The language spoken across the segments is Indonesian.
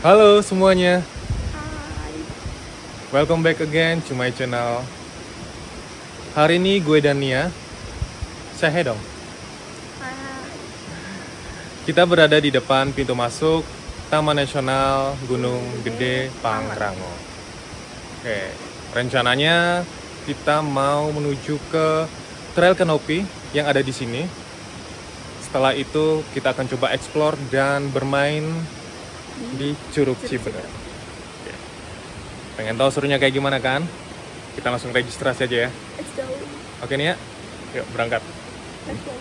Halo semuanya, Hai. welcome back again to my channel. Hari ini gue dan Nia, saya dong. Hai. Kita berada di depan pintu masuk Taman Nasional Gunung Gede Pangrango. Oke, rencananya kita mau menuju ke Trail Canopy yang ada di sini. Setelah itu kita akan coba explore dan bermain di Curug Cibener. Oke. Pengen tahu serunya kayak gimana kan? Kita langsung registrasi aja ya. Let's go. Oke Nia, yuk berangkat. Let's go.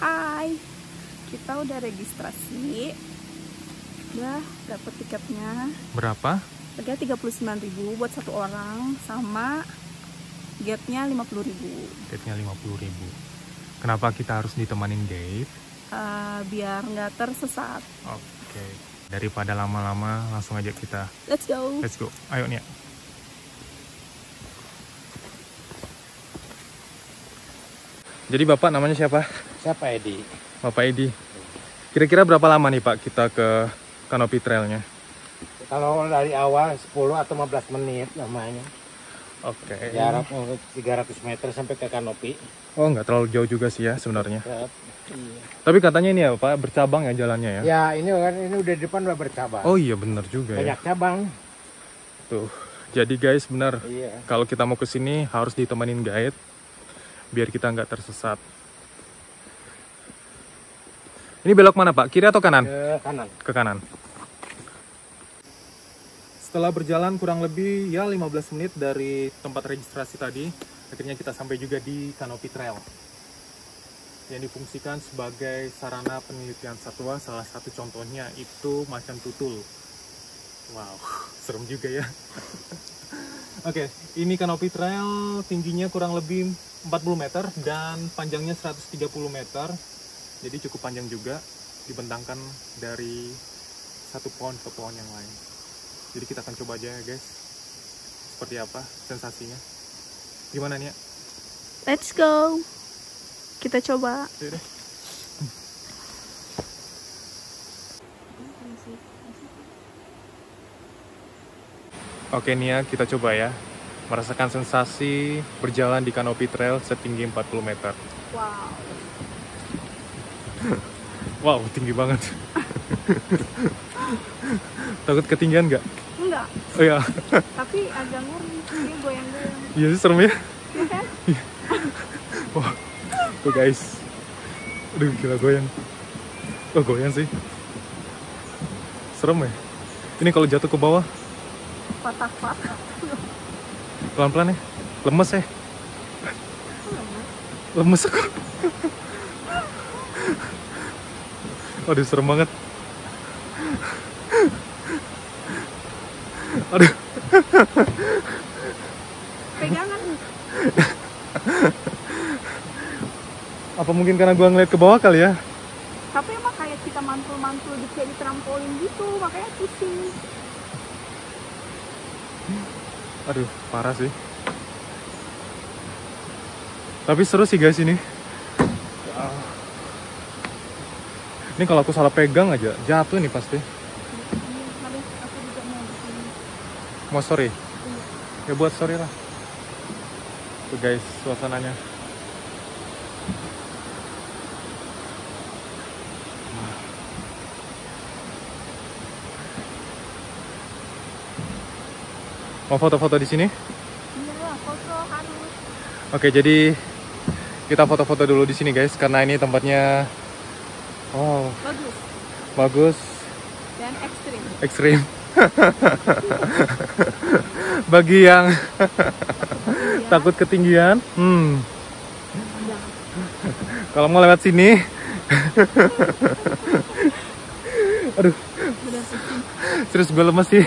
Hai. Kita udah registrasi. Udah dapet tiketnya. Berapa? Harganya 39.000 buat satu orang sama gate-nya 50.000. Gate-nya 50.000. Kenapa kita harus ditemanin gate? Eh, biar nggak tersesat. Oke. Daripada lama-lama, langsung aja kita. Let's go. Let's go. Ayo Nia. Jadi Bapak namanya siapa? Siapa Edi? Bapak Edi. Kira-kira berapa lama nih Pak kita ke Canopy Trailnya? Kalau dari awal 10 atau 15 menit namanya. Oke. Jarak eh, 300 meter sampai ke kanopi. Oh nggak terlalu jauh juga sih ya sebenarnya. Iya. Tapi katanya ini ya Pak bercabang ya jalannya ya. Ya ini kan ini udah di depan udah bercabang. Oh iya bener juga ya. Banyak cabang. Tuh. Jadi guys benar Iya. kalau kita mau ke sini harus ditemenin guide biar kita nggak tersesat. Ini belok mana Pak? Kiri atau kanan? Ke kanan. Ke kanan. Setelah berjalan kurang lebih ya 15 menit dari tempat registrasi tadi, akhirnya kita sampai juga di Canopy Trail. Yang difungsikan sebagai sarana penelitian satwa, salah satu contohnya itu macan tutul. Wow, serem juga ya. Oke, ini Canopy Trail tingginya kurang lebih 40 meter dan panjangnya 130 meter. Jadi cukup panjang juga, dibentangkan dari satu pohon ke pohon yang lain. Jadi kita akan coba aja ya guys, seperti apa sensasinya. Gimana nih ya? Let's go. Kita coba. Yuk deh. Oke Nia, kita coba ya. Merasakan sensasi berjalan di Canopy Trail setinggi 40 meter. Wow. Wow, tinggi banget. Takut ketinggian nggak? Oh ya, tapi agak ngeri. Dia goyang-goyang. iya sih serem ya. Ya kan? Wah, tuh guys. Aduh, gila goyang. Oh, goyang sih. Serem ya. Ini kalau jatuh ke bawah, Patah-patah. pelan-pelan ya. Lemes ya. Lemes aku. Aduh, serem banget. Aduh, Pegangan. apa mungkin karena gua ngeliat ke bawah kali ya? Tapi emang kayak kita mantul-mantul di kayak di trampolin gitu, makanya pusing. Aduh, parah sih. Tapi seru sih guys ini. Ini kalau aku salah pegang aja, jatuh nih pasti. Iya, habis aku juga mau begini. Mau? Iya. Ya buat sorry lah. Tuh guys, suasananya. Mau foto-foto di sini? Iya foto harus. Oke, jadi kita foto-foto dulu di sini guys, karena ini tempatnya wow Bagus. bagus, Dan ekstrim. ekstrim. Bagi yang takut ketinggian, hmm, kalau mau lewat sini, aduh, serius gue lemes sih.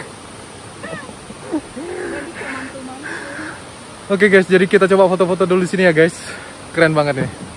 Oke guys, jadi kita coba foto-foto dulu di sini ya guys. Keren banget nih.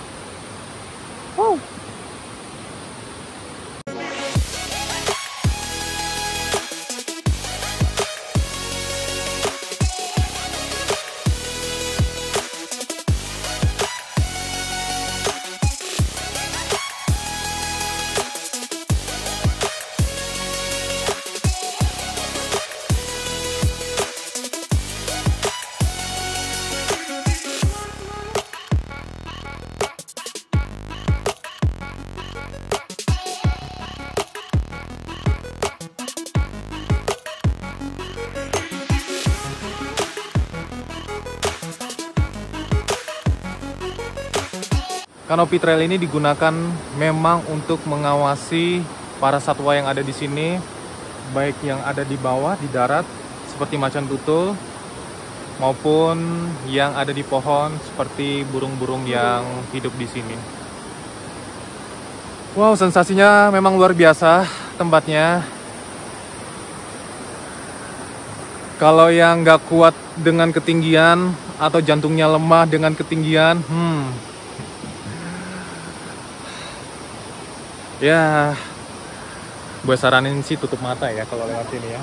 Kanopi trail ini digunakan memang untuk mengawasi para satwa yang ada di sini, baik yang ada di bawah di darat seperti macan tutul maupun yang ada di pohon seperti burung-burung yang hidup di sini. Wow, sensasinya memang luar biasa tempatnya. Kalau yang nggak kuat dengan ketinggian atau jantungnya lemah dengan ketinggian, hmm, ya, gue saranin sih tutup mata ya kalau lewat sini ya.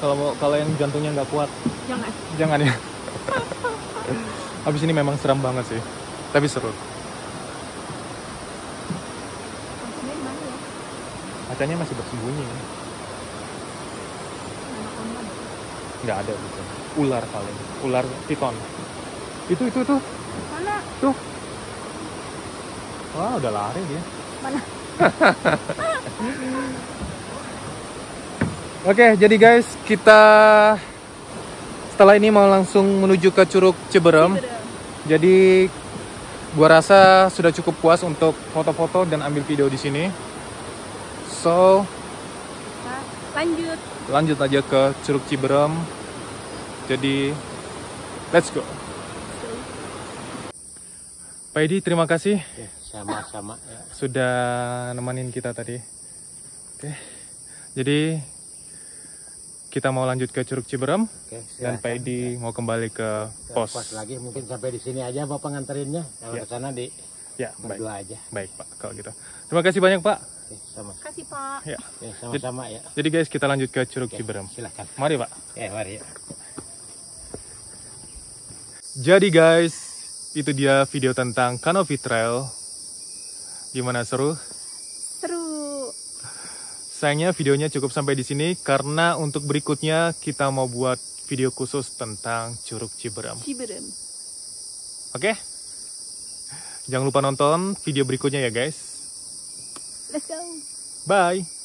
Kalau mau kalau yang jantungnya nggak kuat, Jangan. jangan ya. Habis ini memang seram banget sih, tapi seru. Ya? Macanya masih bersembunyi, nggak ada gitu. Ular paling, ular piton. Itu itu tuh, Mana? tuh. Wah udah lari dia. Mana? Oke, jadi guys, kita setelah ini mau langsung menuju ke Curug Ciberem. Ciberem. Jadi gua rasa sudah cukup puas untuk foto-foto dan ambil video di sini. So, lanjut. lanjut aja ke Curug Ciberem. Jadi, let's go. Pak Edi, terima kasih Ya, sama-sama ya. sudah nemenin kita tadi. Oke. Jadi kita mau lanjut ke Curug Ciberem Oke, dan. Pak Edi mau kembali ke Ke pos. pos lagi mungkin sampai di sini aja Bapak nganterinnya. Kalau Ya. ke sana di Ya, baik. aja. Baik, Pak, kalau gitu. Terima kasih banyak, Pak. Oke, sama. Kasih Pak. Ya. Oke, sama-sama ya. Jadi guys, kita lanjut ke Curug Oke, Ciberem. Silakan. Mari, Pak. Ya, mari ya. Jadi guys, itu dia video tentang Canopy Trail. Gimana seru? Seru. Sayangnya videonya cukup sampai di sini karena untuk berikutnya kita mau buat video khusus tentang Curug Ciberem. Ciberem. Oke? Jangan lupa nonton video berikutnya ya guys. Let's go. Bye.